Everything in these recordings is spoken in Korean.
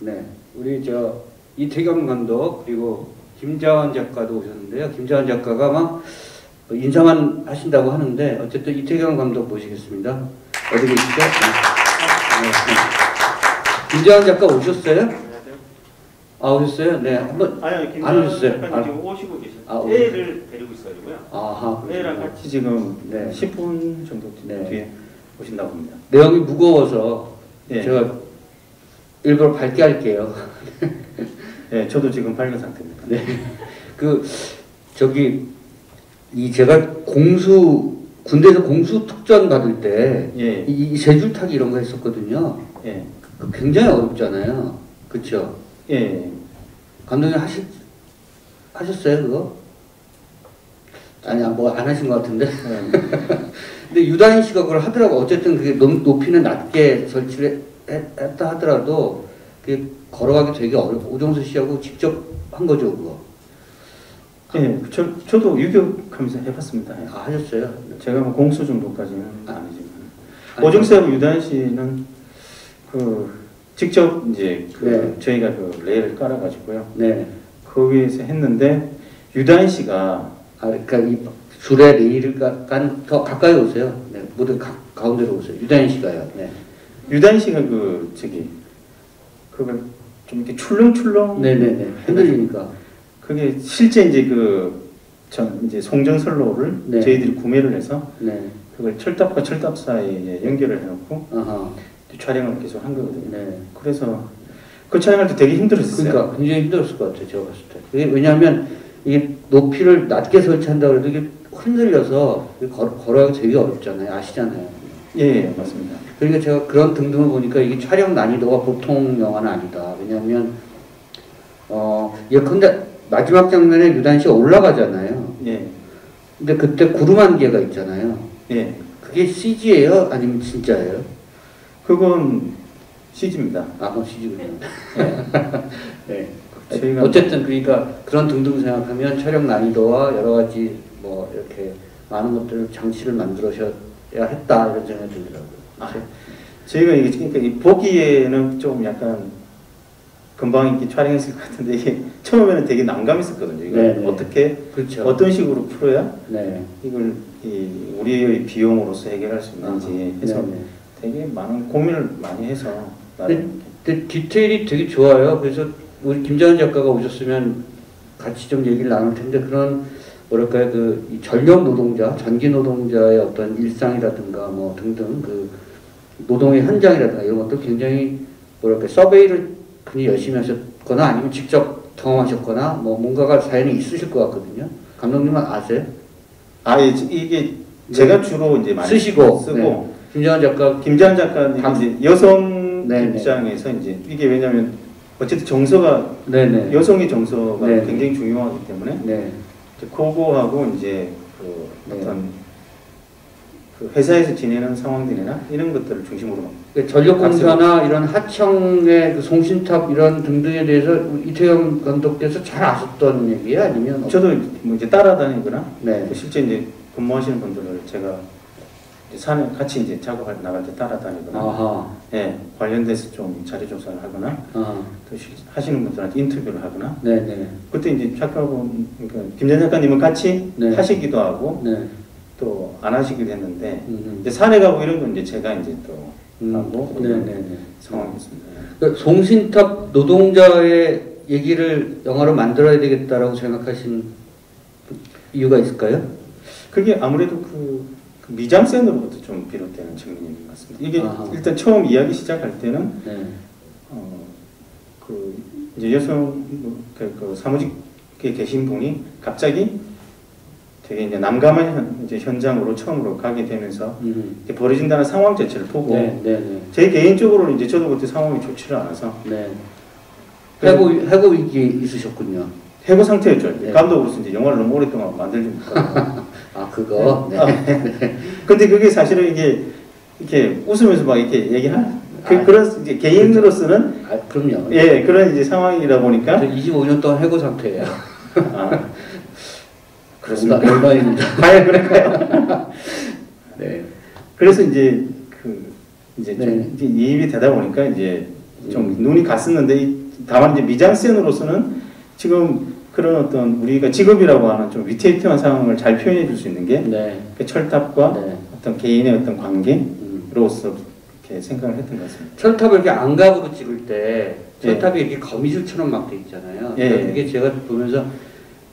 네, 우리 저 이태경 감독 그리고 김자환 작가도 오셨는데요. 김자환 작가가 막 인사만 하신다고 하는데 어쨌든 이태경 감독 모시겠습니다. 어디 계시죠? 네. 네. 김자환 작가 오셨어요? 안녕하세요. 아 오셨어요? 네, 한번 아니요, 안 김장 오셨어요? 작가님 아. 지금 오시고 계세요. 아. 애를 데리고 있어요고요. 아하. 애랑. 같이 지금 네. 10분 정도 네. 뒤에 오신다고 합니다. 내용이 무거워서 네. 제가 일부러 밝게 할게요. 네, 저도 지금 밝은 상태입니다. 네. 그 저기 이 제가 공수 군대에서 공수 특전 받을 때 예, 이, 이 세줄 타기 이런 거 했었거든요. 예, 그 굉장히 어렵잖아요. 그렇죠? 예. 감독님 하시 하셨어요 그거? 아니야 뭐안 하신 것 같은데. 네. 근데 유다인 씨가 그걸 하더라고. 어쨌든 그게 높, 높이는 낮게 설치를 했, 했다 하더라도 그게 걸어가기 되게 어렵고 오정수 씨하고 직접 한 거죠 그거. 예, 저, 저도 유격 하면서 해봤습니다. 예. 아, 하셨어요? 제가 뭐 공수 정도까지는 아. 아니지만. 아니, 오정 씨하고 유단 씨는 그 직접 이제 그 네. 저희가 그 레일을 깔아가지고요. 네. 거기에서 했는데 유단 씨가 아, 그러니까 이 줄에 레일을 깐 더 가까이 오세요. 네, 모두 가, 가운데로 오세요. 유다인 씨가요. 네. 유단 씨가 그 저기 그걸 좀 이렇게 출렁출렁 네네네. 흔들리니까. 그게 실제 이제 그 전 이제 송정선로를 네. 저희들이 구매를 해서 네. 그걸 철탑과 철탑 사이에 연결을 해놓고 아하. 촬영을 계속 한 거거든요. 네. 그래서 그 촬영할 때 되게 힘들었어요. 그러니까 굉장히 힘들었을 것 같아요. 제가 봤을 때. 그게 왜냐하면 이게 높이를 낮게 설치한다고 해도 이게 흔들려서 걸어가기 되게 어렵잖아요. 아시잖아요. 예, 예, 맞습니다. 그러니까 제가 그런 등등을 보니까 이게 촬영 난이도가 보통 영화는 아니다. 왜냐하면 어 예컨대 마지막 장면에 유단 씨가 올라가잖아요. 예, 근데 그때 구름 한 개가 있잖아요. 예. 그게 CG예요? 아니면 진짜예요? 그건 CG입니다. 아, 그건 CG군요. 네. 저희가 어쨌든 그러니까 그런 등등 생각하면 촬영 난이도와 여러 가지 뭐 이렇게 많은 것들을 장치를 만들어셔야 했다 이런 생각이 들더라고요. 아, 저희가 이게 그러니까 이 보기에는 좀 약간 금방 이렇게 촬영했을 것 같은데 이게 처음에는 되게 난감했었거든요. 이걸 네네. 어떻게 그렇죠. 어떤 식으로 풀어야 네. 이걸 이 우리의 비용으로서 해결할 수 있는지 해서 네네. 되게 많은 고민을 많이 해서 네. 나름 근데 디테일이 되게 좋아요. 그래서 우리 김자은 작가가 오셨으면 같이 좀 얘기를 나눌 텐데 그런 뭐랄까요 그이 전력 노동자, 전기 노동자의 어떤 일상이라든가 뭐 등등 그 노동의 현장이라든가 이런 것도 굉장히 뭐랄까 서베이를 굉장히 열심히 하셨거나 아니면 직접 경험하셨거나 뭐 뭔가가 사연이 있으실 것 같거든요. 감독님은 아세요? 아 예, 이게 제가 주로 이제 많이 쓰시고 쓰고 네. 김자은 작가 김장 작가님 감- 이제 여성 네네. 입장에서 이제 이게 왜냐하면 어쨌든 정서가 네네 여성의 정서가 네. 굉장히 중요하기 때문에 네 그거하고 이제 그 네. 어떤 그 회사에서 지내는 상황들이나 이런 것들을 중심으로 그 전력공사나 이런 하청의 그 송신탑 이런 등등에 대해서 이태영 감독께서 잘 아셨던 얘기예요? 아니면 저도 뭐 이제 따라다니거나 네. 실제 이제 근무하시는 분들을 제가 산에 같이 이제 작업할 나갈 때 따라다니거나 아하. 예 관련돼서 좀 자료 조사를 하거나 아. 또 시- 하시는 분들한테 인터뷰를 하거나 네네. 그때 이제 작가분 그러니까 김전 작가님은 같이 네. 하시기도 하고 네. 또안 하시기도 했는데 음. 이제 산에 가고 이런 건 이제 제가 이제 또 음. 하고 네네네. 상황이었습니다. 그 송신탑 노동자의 얘기를 영화로 만들어야 되겠다라고 생각하신 이유가 있을까요? 그게 아무래도 그, 그 미장센으로부터 좀 비롯되는 측면인 것 같습니다. 이게 아하. 일단 처음 이야기 시작할 때는 네. 어, 그 이제 여성 그, 그 사무직에 계신 분이 갑자기 되게 이제 난감한 현, 이제 현장으로 처음으로 가게 되면서 음. 벌어진다는 상황 자체를 보고 네. 네네. 제 개인적으로는 이제 저도 그때 상황이 좋지를 않아서 네. 해고 해고 위기 있으셨군요. 해고 상태였죠. 네. 감독으로서 이제 영화를 너무 오랫동안 만들지 못하고. 아 그거. 네. 아, 근데 그게 사실은 이게 이렇게 웃으면서 막 이렇게 얘기할 그, 아, 그런 이제 개인으로서는 아 그럼요. 예 그런 이제 상황이다 보니까 저 25년 동안 해고 상태예요. 아, 그렇습니다. 얼마입니다. 과연 그럴까요? 네. 그래서 이제 그 이제 좀 네. 이제 이입이 되다 보니까 이제 좀 음. 눈이 갔었는데 이- 다만 이제 미장센으로서는 지금 그런 어떤 우리가 직업이라고 하는 좀 위태위태한 상황을 잘 표현해 줄 수 있는 게 네. 그 철탑과 네. 어떤 개인의 어떤 음. 관계로서 이렇게 생각을 했던 것 같습니다. 철탑을 이렇게 안각으로 찍을 때 예. 철탑이 이렇게 거미줄처럼 막 돼 있잖아요. 예. 그러니까 그게 제가 보면서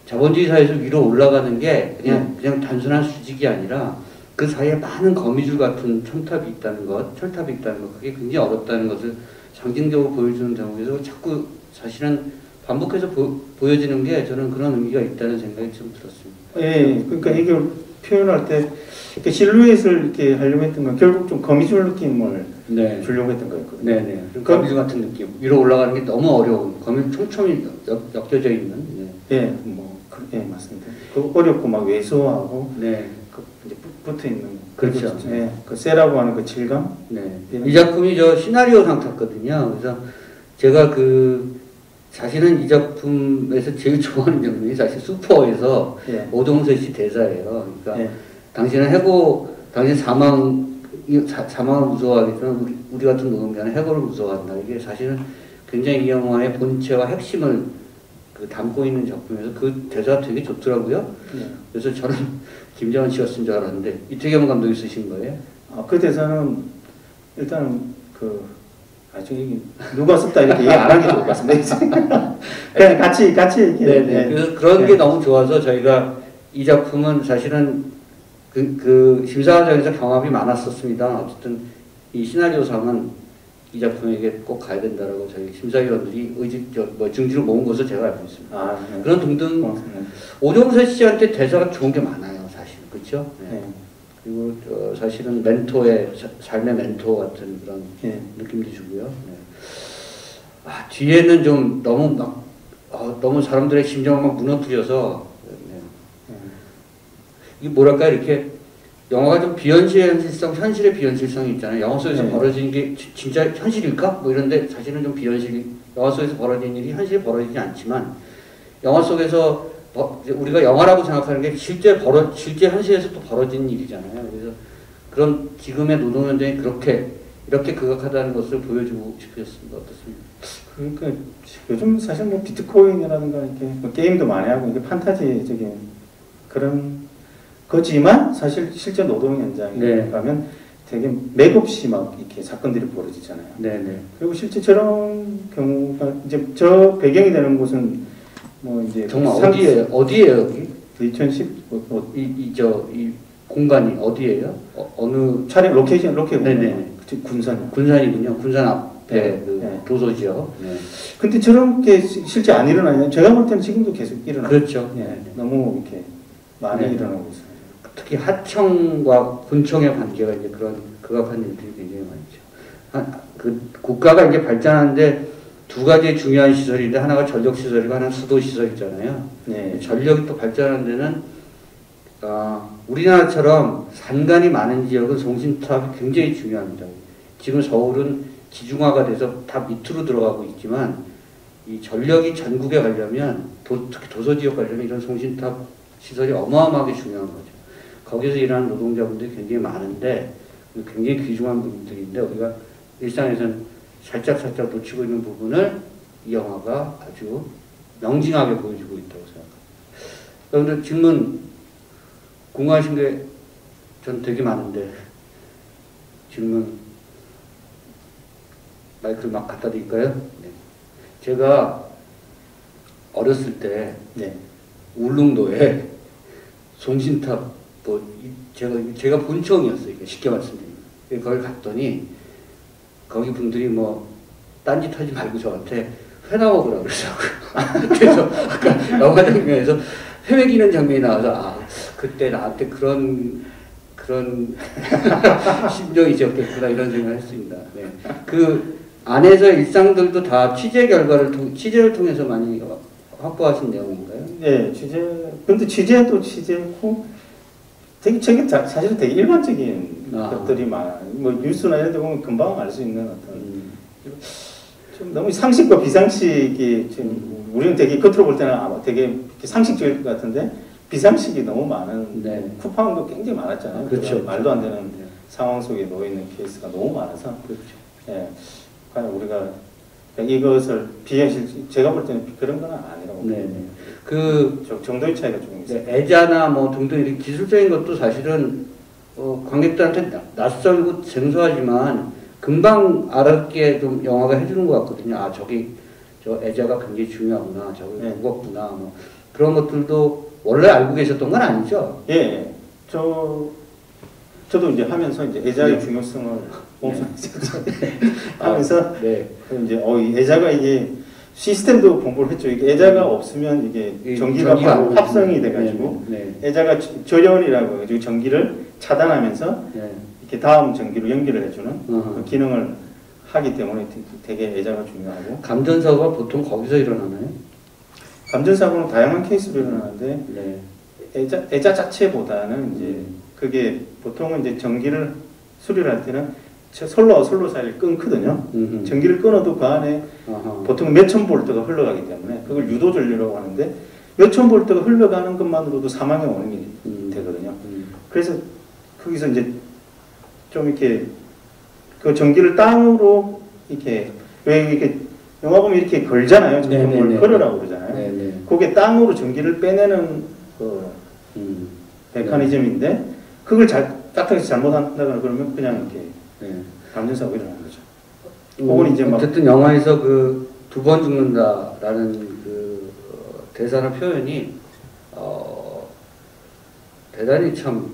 자본주의 사회에서 위로 올라가는 게 그냥 예. 그냥 단순한 수직이 아니라 그 사이에 많은 거미줄 같은 첨탑이 있다는 것, 철탑이 있다는 것, 그게 굉장히 어렵다는 것을 상징적으로 보여주는 대목에서 자꾸 사실은 반복해서 보, 보여지는 게 저는 그런 의미가 있다는 생각이 좀 들었습니다. 예, 그러니까 이게 표현할 때 이렇게 실루엣을 이렇게 하려고 했던 건 결국 좀 거미줄 느낌을 네. 주려고 했던 거였거든요. 네 네. 좀 거미줄 같은 느낌. 위로 올라가는 게 너무 어려운, 거미 촘촘히 엮, 엮여져 있는. 네. 예, 뭐, 그, 예, 맞습니다. 그 어렵고 막 왜소하고 네. 그 이제 붙- 붙어 있는 그렇죠. 그, 예, 그 세라고 하는 그 질감. 네. 예. 이 작품이 저 시나리오 상 탔거든요. 그래서 제가 그 사실은 이 작품에서 제일 좋아하는 장면이 사실 슈퍼에서 예, 오동세 씨 대사예요. 그러니까 예, 당신은 해고, 당신 사망, 이 사- 사망을 무서워하겠지만 우리, 우리 같은 노동자는 해고를 무서워한다. 이게 사실은 굉장히 이 영화의 본체와 핵심을 그 담고 있는 작품에서 그 대사가 되게 좋더라고요. 예. 그래서 저는 김정은 씨였은 줄 알았는데 이태경 감독이 쓰신 거예요. 아, 그 대사는 일단 그 아주 이게 누가 썼다 이렇게 얘기 안 하는 게 좋을 것 같습니다. 그냥 같이 같이 이렇게. 네네. 예. 그래서 그런 네. 게 너무 좋아서 저희가 이 작품은 사실은 그, 그 심사 과정에서 경험이 많았었습니다. 어쨌든 이 시나리오상은 이 작품에게 꼭 가야 된다라고 저희 심사위원들이 의지, 저, 뭐 증지를 모은 것을 제가 알고 있습니다. 아, 네. 그런 등등 고맙습니다. 오종세 씨한테 대사가 좋은 게 많아요, 사실. 그렇죠? 네. 네. 그리고 어, 사실은 멘토의 사- 삶의 멘토 같은 그런 예. 느낌도 주고요. 네. 아, 뒤에는 좀 너무 막 어, 너무 사람들의 심정을 막 무너뜨려서 네. 예. 이 뭐랄까 이렇게 영화가 좀 비현실 현실성, 현실의 비현실성이 있잖아요. 영화 속에서 네. 벌어지는 게 지- 진짜 현실일까? 뭐 이런데 사실은 좀 비현실. 영화 속에서 벌어지는 일이 현실에 벌어지지 않지만 영화 속에서 우리가 영화라고 생각하는 게 실제 벌어 실제 현실에서 또 벌어지는 일이잖아요. 그래서 그런 지금의 노동 현장이 그렇게 이렇게 극악하다는 것을 보여주고 싶었습니다. 어떻습니까? 그러니까 요즘 사실 뭐 비트코인이라든가 이렇게 뭐 게임도 많이 하고 이게 판타지적인 그런 거지만 사실 실제 노동 현장에 네. 가면 되게 맥없이 막 이렇게 사건들이 벌어지잖아요. 네네. 그리고 실제 저런 경우가 이제 저 배경이 되는 곳은 뭐 이제 정말 상- 어디에요? 어디에요 여기? 2010 뭐, 뭐 이이저이 공간이 어디예요? 어, 어느 촬영 로케이션 로케 네네. 군산. 군산이군요. 군산 앞에 네, 그 네. 도서 지역. 네. 근데 저런 게 시- 실제 안 일어나요. 제가 볼 때는 지금도 계속 일어나요. 그렇죠. 예, 네. 너무 이렇게 많이 네. 일어나고 있어요. 특히 하청과 군청의 관계가 이제 그런 극악한 일들이 굉장히 많죠. 한, 그 국가가 이제 발전하는데 두 가지 중요한 시설인데 하나가 전력 시설이고 하나는 수도 시설이잖아요. 네. 전력이 또 발전하는 데는 아, 우리나라처럼 산간이 많은 지역은 송신탑이 굉장히 중요합니다. 지금 서울은 지중화가 돼서 다 밑으로 들어가고 있지만 이 전력이 전국에 가려면 도, 특히 도서 지역 가려면 이런 송신탑 시설이 어마어마하게 중요한 거죠. 거기서 일하는 노동자분들이 굉장히 많은데 굉장히 귀중한 분들인데 우리가 일상에서는 살짝 살짝 놓치고 있는 부분을 이 영화가 아주 명징하게 보여주고 있다고 생각합니다. 여러분들 질문 궁금하신 게 전 되게 많은데 질문 마이크를 막 갖다 드릴까요? 네. 제가 어렸을 때 네. 울릉도에 송신탑 뭐 이- 제가 제가 본청이었어요. 쉽게 말씀드리면 거기 갔더니 거기 분들이 뭐 딴짓 하지 말고 저한테 회나 먹으라 그러더라고요. 그래서 아까 영화 장면에서 회 먹이는 장면이 나와서 아 그때 나한테 그런 그런 심정이 있었겠구나 이런 생각을 했습니다. 네. 그 안에서 일상들도 다 취재 결과를 통 취재를 통해서 많이 확보하신 내용인가요? 네, 취재. 근데 취재도 취재고 되게 저게 다- 사실은 되게 일반적인 아. 것들이 많아. 뭐 뉴스나 이런 데 보면 금방 알 수 있는 어떤 음. 좀 너무 상식과 비상식이 지금 우리는 되게 겉으로 볼 때는 아마 되게 이렇게 상식적일 것 같은데 비상식이 너무 많은 네. 쿠팡도 굉장히 많았잖아요. 그렇죠. 그런 말도 안 되는 네. 상황 속에 놓여 있는 케이스가 너무 많아서 그렇죠. 예, 과연 우리가 이것을 비현실 제가 볼 때는 그런 건 아니라고 네네. 그저 정도의 차이가 조금 있어요. 네, 애자나 뭐 등등 이런 기술적인 것도 사실은 어, 관객들한테 나- 낯설고 생소하지만 금방 알았게 좀 영화가 해주는 것 같거든요. 아 저기 저 애자가 굉장히 중요하구나, 저기 네. 무겁구나, 뭐 그런 것들도 원래 알고 계셨던 건 아니죠. 예, 예. 저 저도 이제 하면서 이제 애자의 네. 중요성을 몸소 하면서 네. 그 이제 어, 이 애자가 이게 시스템도 공부를 했죠. 이게 애자가 없으면 이게 이 전기가 바로 안 합성이. 돼가지고 네, 애자가 저- 절연이라고 해가지고 전기를 차단하면서 네. 네. 이렇게 다음 전기로 연결을 해주는. 그 기능을 하기 때문에 되게 애자가 중요하고 감전사고가 보통 거기서 일어나나요? 감전사고는 다양한 케이스로 일어나는데 네. 애자, 애자 자체보다는 이제 그게 보통은 이제 전기를 수리를 할 때는 저 솔로와 솔로 사이를 끊거든요. 음흠. 전기를 끊어도 그 안에 아하. 보통 몇천 볼트가 흘러가기 때문에 그걸 유도 전류라고 하는데 몇천 볼트가 흘러가는 것만으로도 사망의 원인이 음. 되거든요. 음. 그래서 거기서 이제 좀 이렇게 그 전기를 땅으로 이렇게 왜 이렇게 영화 보면 이렇게 걸잖아요. 전기를 걸으라고 그러잖아요. 네, 네. 그게 땅으로 전기를 빼내는 그 음. 메커니즘인데 그걸 잘 딱딱해서 잘못한다거나 그러면 그냥 이렇게 네. 감전사고 일어나는 거죠. 그건 이제 막- 어쨌든 영화에서 그 두 번 죽는다라는 그 어, 대사나 표현이 어, 대단히 참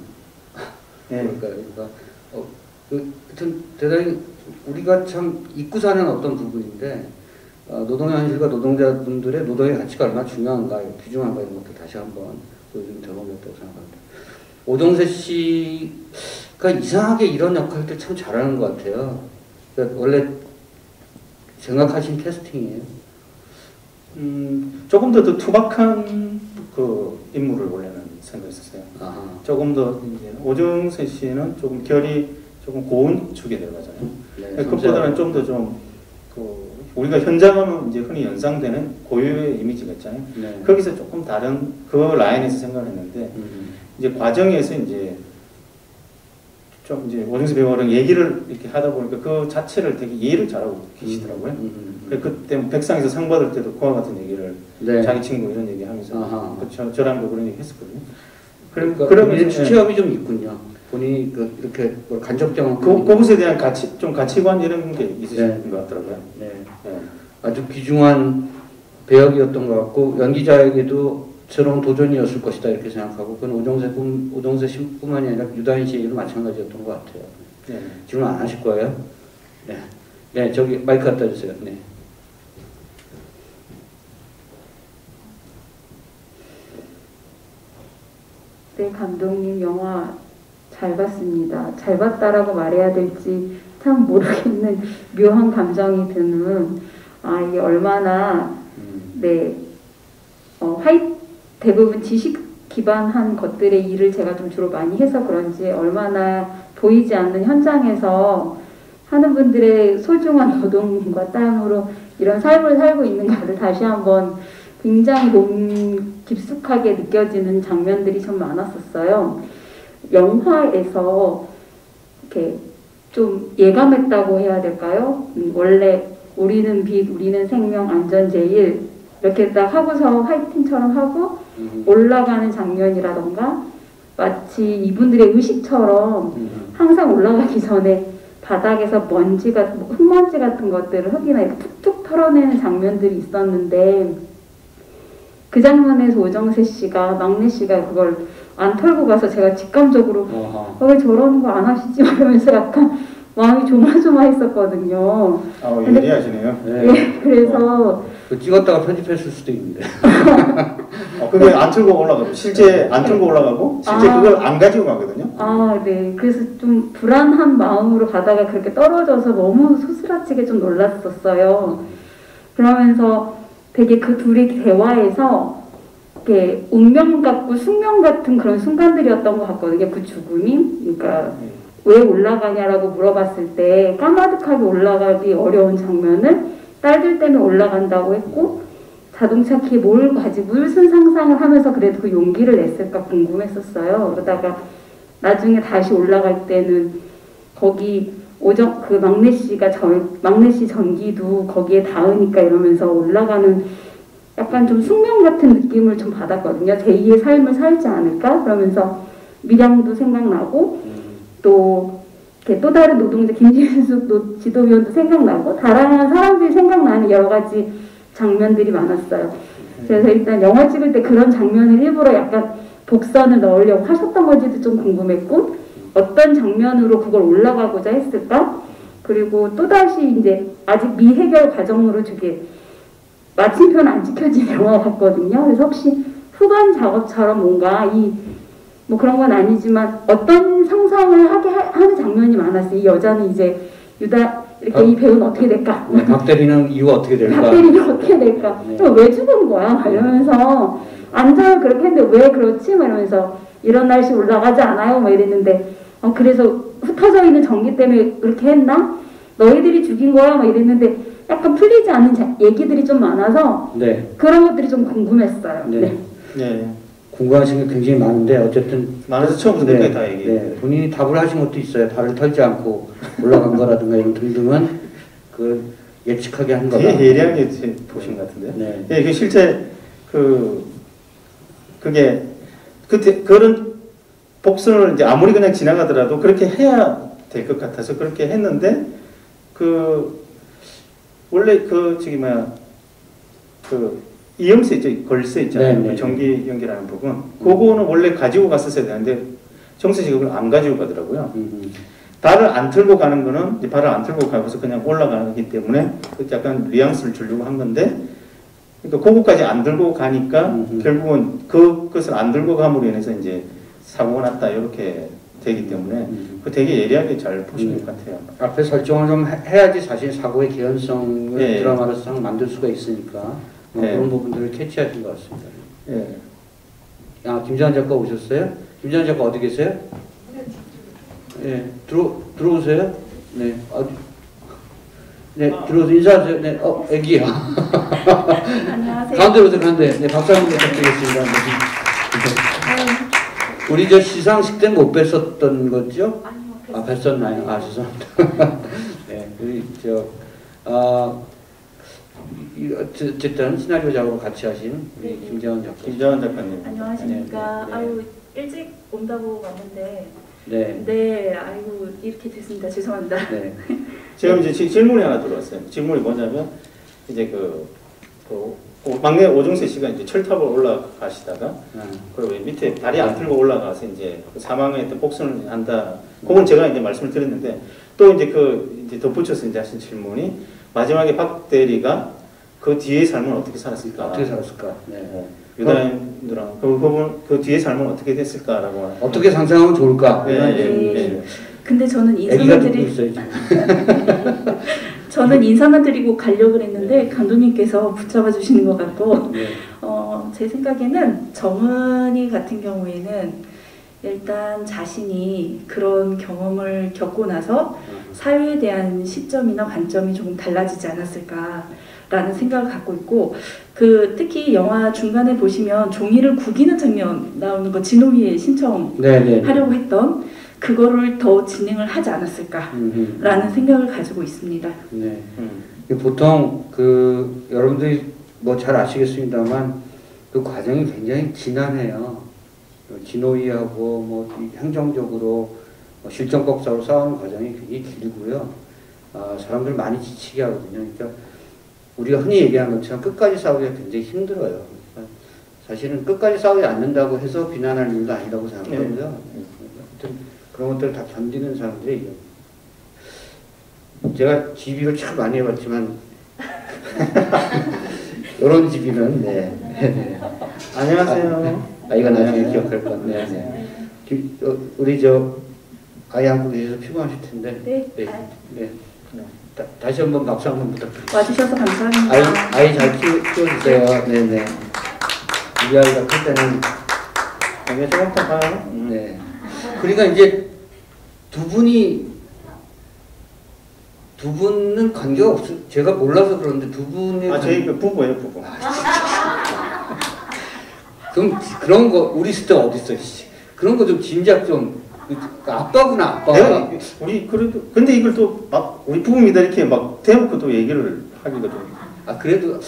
예. 그러니까, 그러니까 어, 그, 하여튼 대단히 우리가 참 잊고 사는 어떤 부분인데 어, 노동의 현실과 노동자분들의 노동의 가치가 얼마나 중요한가 귀중한가 이런 것들 다시 한번 보여주는 대목이었다고 생각합니다. 오정세 씨 가 이상하게 이런 역할들 참 잘하는 것 같아요. 그러니까 원래 생각하신 캐스팅이에요. 음, 조금 더, 더 투박한 그 인물을 원래는 생각했었어요. 아하. 조금 더 이제 오정세 씨는 조금 결이 조금 고운 축에 들어가잖아요. 네, 그것보다는 좀 더 좀 그 우리가 현장하면 이제 흔히 연상되는 고유의 이미지가 있잖아요. 네. 거기서 조금 다른 그 라인에서 생각을 했는데 음, 이제 과정에서 이제 좀 이제 오정세 배우랑 얘기를 이렇게 하다 보니까 그 자체를 되게 이해를 잘하고 계시더라고요. 음, 음, 그래서 그때 뭐 백상에서 상 받을 때도 그와 같은 얘기를 네. 자기 친구 이런 얘기 하면서. 그 저, 저랑도 그런 얘기 했었거든요. 그러니까 예. 주체감이 좀 있군요. 본인이 그 이렇게 뭐 간접적인 그, 그것에 대한 가치, 좀 가치관 이런 게 있으신 네. 것 같더라고요. 네. 예. 아주 귀중한 배역이었던 것 같고 연기자에게도 새로운 도전이었을 것이다 이렇게 생각하고 그건 오정세 뿐 오정세 씨뿐만이 아니라 유다인 씨에게도 마찬가지였던 것 같아요. 네. 질문 안 하실 거예요? 네. 네 저기 마이크 갖다 주세요. 네. 네, 감독님 영화 잘 봤습니다. 잘 봤다라고 말해야 될지 참 모르겠는 묘한 감정이 드는 아 이게 얼마나 음. 네 어, 화이 대부분 지식 기반한 것들의 일을 제가 좀 주로 많이 해서 그런지 얼마나 보이지 않는 현장에서 하는 분들의 소중한 노동과 땀으로 이런 삶을 살고 있는가를 다시 한번 굉장히 몸 깊숙하게 느껴지는 장면들이 좀 많았었어요. 영화에서 이렇게 좀 예감했다고 해야 될까요? 음, 원래 우리는 빛, 우리는 생명, 안전 제일 이렇게 딱 하고서 화이팅처럼 하고 음. 올라가는 장면이라던가 마치 이분들의 의식처럼 음. 항상 올라가기 전에 바닥에서 먼지가 흙먼지 같은 것들을 흙이나 이렇게 툭툭 털어내는 장면들이 있었는데 그 장면에서 오정세 씨가 막내 씨가 그걸 안 털고 가서 제가 직감적으로 어허. 어, 왜 저러는 거 안 하시지? 이러면서 약간 마음이 조마조마했었거든요. 아, 근데- 예리하시네요. 네. 예, 그래서 그 찍었다가 편집했을 수도 있는데. 어, 그게 안 틀고 올라가고, 실제 안 틀고 올라가고, 실제 아. 그걸 안 가지고 가거든요. 아, 네. 그래서 좀 불안한 마음으로 가다가 그렇게 떨어져서 너무 소스라치게 좀 놀랐었어요. 그러면서 되게 그 둘이 대화에서 이렇게 운명 같고 숙명 같은 그런 순간들이었던 것 같거든요. 그 죽음이. 그러니까 예. 왜 올라가냐라고 물어봤을 때 까마득하게 올라가기 어려운 장면을 딸들 때문에 올라간다고 했고 자동차 키에 뭘 가지고 무슨 상상을 하면서 그래도 그 용기를 냈을까 궁금했었어요. 그러다가 나중에 다시 올라갈 때는 거기 오정 그 막내 씨가 전 막내 씨 전기도 거기에 닿으니까 이러면서 올라가는 약간 좀 숙명 같은 느낌을 좀 받았거든요. 제2의 삶을 살지 않을까 그러면서 밀양도 생각나고 음. 또, 또 다른 노동자 김진숙 노- 지도위원도 생각나고 다양한 사람들이 생각나는 여러 가지 장면들이 많았어요. 그래서 일단 영화 찍을 때 그런 장면을 일부러 약간 복선을 넣으려고 하셨던 건지도 좀 궁금했고 어떤 장면으로 그걸 올라가고자 했을까? 그리고 또다시 이제 아직 미해결 과정으로 되게 마침표는 안 지켜진 영화 같거든요. 그래서 혹시 후반 작업처럼 뭔가 이 뭐 그런 건 아니지만 어떤 상상을 하게 하, 하는 장면이 많았어요. 이 여자는 이제 유다 이렇게 아. 이 배우는 어떻게 될까? 네, 박 대리는 이유가 어떻게 될까? 박 대리는 어떻게 될까? 네. 그럼 왜 죽은 거야? 막 이러면서 안전을 그렇게 했는데 왜 그렇지? 막 이러면서 이런 날씨 올라가지 않아요? 막 이랬는데 어, 그래서 흩어져 있는 전기 때문에 그렇게 했나? 너희들이 죽인 거야? 막 이랬는데 약간 풀리지 않는 자- 얘기들이 좀 많아서 네. 그런 것들이 좀 궁금했어요. 네. 네. 네. 궁금하신 게 굉장히 많은데 어쨌든 많아서 처음부터 네, 끝까지 다 얘기해요. 네, 본인이 답을 하신 것도 있어요. 발을 털지 않고 올라간 거라든가 이런 등등은 그 예측하게 한 거다. 되게 예리하게 제- 보신 것 같은데요. 네. 예, 그 실제 그 그게 그때 그런 복선을 이제 아무리 그냥 지나가더라도 그렇게 해야 될 것 같아서 그렇게 했는데 그 원래 그 저기 뭐야 그 이염새 있죠 걸쇠 있잖아요 네, 네. 그 전기 연결하는 부분 그거는 원래 가지고 갔었어야 되는데 정세 지급을 안 가지고 가더라고요. 음, 발을 안 틀고 가는 거는 발을 안 틀고 가고서 그냥 올라가기 때문에 그 약간 뉘앙스를 주려고 한 건데 그러니까 그거까지 안 들고 가니까 음. 결국은 그것을 안 들고 감으로 인해서 이제 사고가 났다 이렇게 되기 때문에 음. 그 되게 예리하게 잘 보신 음. 것 같아요. 앞에 설정을 좀 해- 해야지 사실 사고의 개연성을 네. 드라마로서 만들 수가 있으니까 뭐 네. 그런 부분들을 캐치하신 것 같습니다. 예. 아, 김재환 작가 오셨어요? 김재환 작가 어디 계세요? 네, 들어, 들어오세요. 네, 어디? 네, 들어오세요. 인사하세요. 네, 어, 애기야. 안녕하세요. 가운데로 오세요, 가운데. 네, 박수 한번 부탁드리겠습니다. 네. 우리 저 시상식 때 못 뵀었던 거죠? 아, 뵀었나요? 아, 죄송합니다. 네, 우리 저, 아, 어쨌든 시나리오 작업을 같이 하신 우리 네. 김재원 작가. 김재환 작가님. 안녕하십니까. 네, 네. 아유 일찍 온다고 왔는데 네, 네 아이고 이렇게 됐습니다. 죄송합니다. 네. 지금 이제 지- 질문이 하나 들어왔어요. 질문이 뭐냐면 이제 그, 그 오- 막내 오정세 씨가 이제 철탑을 올라가시다가 아, 그리고 밑에 다리 안 틀고 올라가서 이제 그 사망에 또 복선을 한다. 그건 제가 이제 말씀을 드렸는데 또 이제 그 이제 덧붙여서 이제 하신 질문이 마지막에 박 대리가 그 뒤의 삶은 어떻게 살았을까? 어떻게 살았을까? 네. 어, 유다인들랑 그 부분 그 뒤의 삶은 어떻게 됐을까라고 어떻게 상상하면 좋을까? 네, 질문이 예. 있어요. 근데 저는 인사만 듣고 드리 있어요 지금. 저는 인사만 드리고 가려고 했는데 감독님께서 붙잡아 주시는 것 같고 네. 어, 제 생각에는 정은이 같은 경우에는 일단 자신이 그런 경험을 겪고 나서 사회에 대한 시점이나 관점이 조금 달라지지 않았을까 라는 생각을 갖고 있고 그 특히 영화 중간에 보시면 종이를 구기는 장면 나오는 거 진호이의 신청하려고 네, 네. 했던 그거를 더 진행을 하지 않았을까라는. 생각을 가지고 있습니다. 네. 음. 보통 그 여러분들이 뭐 잘 아시겠습니다만 그 과정이 굉장히 지난해요. 진호이하고 뭐이 행정적으로 뭐 실정법사로 싸우는 과정이 굉장히 길고요. 아, 사람들 많이 지치게 하거든요. 그러니까 우리가 흔히 얘기하는 것처럼 끝까지 싸우기가 굉장히 힘들어요. 그러니까 사실은 끝까지 싸우지 않는다고 해서 비난할 일도 아니라고 생각하고요. 아무튼 그런 것들을 다 견디는 사람들이 제가 지비를 참 많이 해봤지만 이런 지비는 네. 네. 안녕하세요. 아이가 나중에 네. 기억할 건데 네. 기- 어, 우리 저 아이 계셔서 피곤하실 텐데 네, 네. 아, 네. 다, 다시 한번 박수 한번 부탁드립니다. 와주셔서 감사합니다. 아이 아이 잘 키워, 키워주세요. 네네. 우리 아이가 클 때는 이게 조금 더 봐요. 음. 네. 그러니까 이제 두 분이 두 분은 관계가 없어. 제가 몰라서 그런데 두 분의 아 관- 저희 그 부부예요 부부. 그럼 그런 거 우리 시대 어디 있어? 씨. 그런 거 좀 짐작 좀 아빠구나 아빠. 내가 우리 그래도 근데 이걸 또 막 우리 부부입니다 이렇게 막 대놓고 또 얘기를 하기가 좀. 아 그래도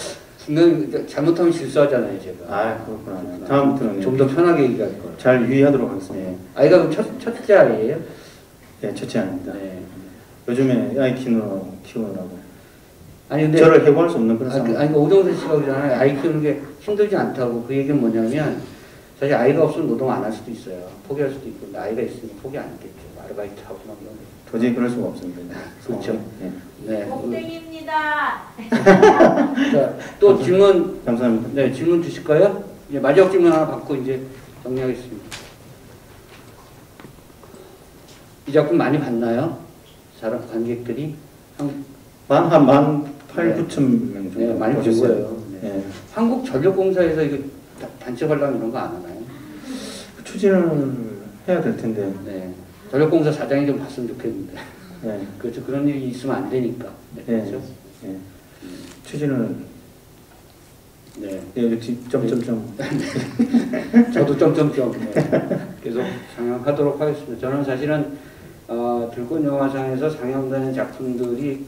분명 잘못하면 실수하잖아요 제가. 아 그렇구나. 다음부터는 좀 더 편하게 얘기할 걸. 잘 유의하도록 하겠습니다. 네. 아이가 그럼 첫 첫째 아이예요? 네, 첫째 아닙니다. 네. 요즘에 아이 키우느라 키우느라고 아니 근데 저를 해고할 수 없는 그런 아, 그, 상황. 아니 그 오정선 씨가 그러잖아요. 아이 키우는 게 힘들지 않다고 그 얘기는 뭐냐면 사실 아이가 없으면 노동 안 할 수도 있어요. 포기할 수도 있고 근데 아이가 있으면 포기 안 했겠죠. 아르바이트 하고 막 이런 거. 도저히 그럴 수가 없습니다. 그렇죠. 네. 네. 곱등입니다. 자, 또 질문 감사합니다. 네 질문 주실까요? 이제 마지막 질문 하나 받고 이제 정리하겠습니다. 이 작품 많이 봤나요? 사람 관객들이 한, 만한 만 8, 네. 9천 명 정도 네, 많이 본 보셨어요. 네. 네. 한국전력공사에서 이거 다- 단체 관람 이런 거 안 하나요? 그 추진을 해야 될 텐데. 네. 전력공사 사장이 좀 봤으면 좋겠는데. 네. 그렇죠. 그런 일이 있으면 안 되니까. 네. 네. 그렇죠. 네. 추진을 네. 네, 이렇게 점점점 저도 점점점 네. 계속 상영하도록 하겠습니다. 저는 사실은 어, 들꽃 영화상에서 상영되는 작품들이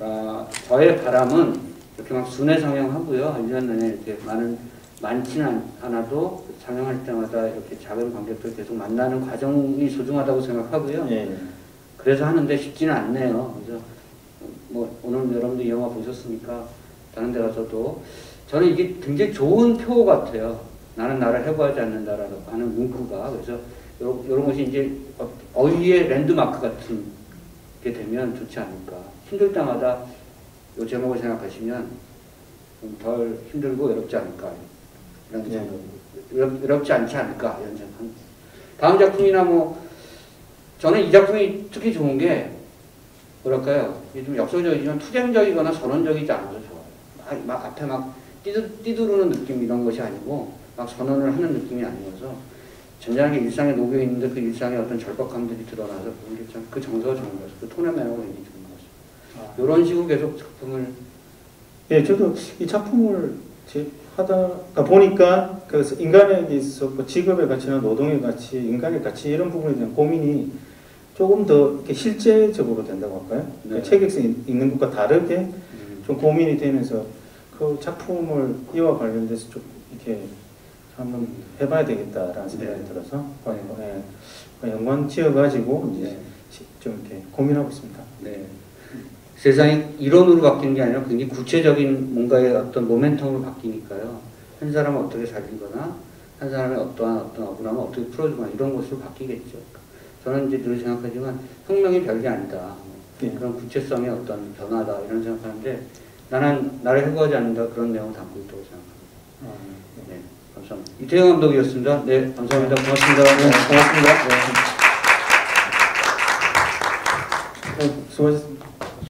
어, 저의 바람은 이렇게 막 순회 상영하고요. 1년 내내 이렇게 많은 많지는 않- 않아도 상영할 때마다 이렇게 작은 관객들 계속 만나는 과정이 소중하다고 생각하고요. 예. 그래서 하는데 쉽지는 않네요. 그래서 뭐 오늘 여러분들 이 영화 보셨으니까 다른 데 가서도 저는 이게 굉장히 좋은 표 같아요. 나는 나를 해고하지 않는다라고 하는 문구가 그래서 이런, 이런 것이 이제 어- 어휘의 랜드마크 같은 게 되면 좋지 않을까. 힘들 때마다 이 제목을 생각하시면 좀덜 힘들고 외롭지 않을까 이런 네. 생각. 외롭, 외롭지 않지 않을까 이런 생각. 다음 작품이나 뭐 저는 이 작품이 특히 좋은 게 뭐랄까요? 이게 좀 역설적이지만 투쟁적이거나 선언적이지 않아서 좋아요. 막, 막 앞에 막 띠두, 띠두르는 느낌 이런 것이 아니고 막 선언을 하는 느낌이 아니어서 전자하게 일상에 녹여 있는데 그 일상의 어떤 절박함들이 드러나서 게참그 정서가 좋은 거죠. 그 톤의 매너가 굉장히 좋은 거죠. 이런 식으로 계속 작품을 예, 저도 이 작품을 제 하다가 보니까 그래서 인간에 있어 뭐 직업의 가치나 노동의 가치, 인간의 가치 이런 부분에 대한 고민이 조금 더 이렇게 실제적으로 된다고 할까요? 네. 그 책에서 읽- 읽는 것과 다르게 음, 좀 고민이 되면서 그 작품을 이와 관련돼서 좀 이렇게 한번 해봐야 되겠다라는 생각이 네. 들어서 예, 그 연관 지어가지고 이제 네. 좀 이렇게 고민하고 있습니다. 네. 세상이 이론으로 바뀌는 게 아니라 굉장히 구체적인 뭔가의 어떤 모멘텀으로 바뀌니까요. 한 사람은 어떻게 살리거나 한 사람의 어떠한 어떤 억울함을 어떻게 풀어주거나 이런 것으로 바뀌겠죠. 저는 이제 늘 생각하지만 혁명이 별게 아니다. 네. 그런 구체성의 어떤 변화다 이런 생각하는데 나는 나를 해고하지 않는다 그런 내용을 담고 있다고 생각합니다. 어, 네. 네, 감사합니다. 이태영 감독이었습니다. 네, 감사합니다. 고맙습니다. 네, 고맙습니다. 네. 어, 수고하셨습니다.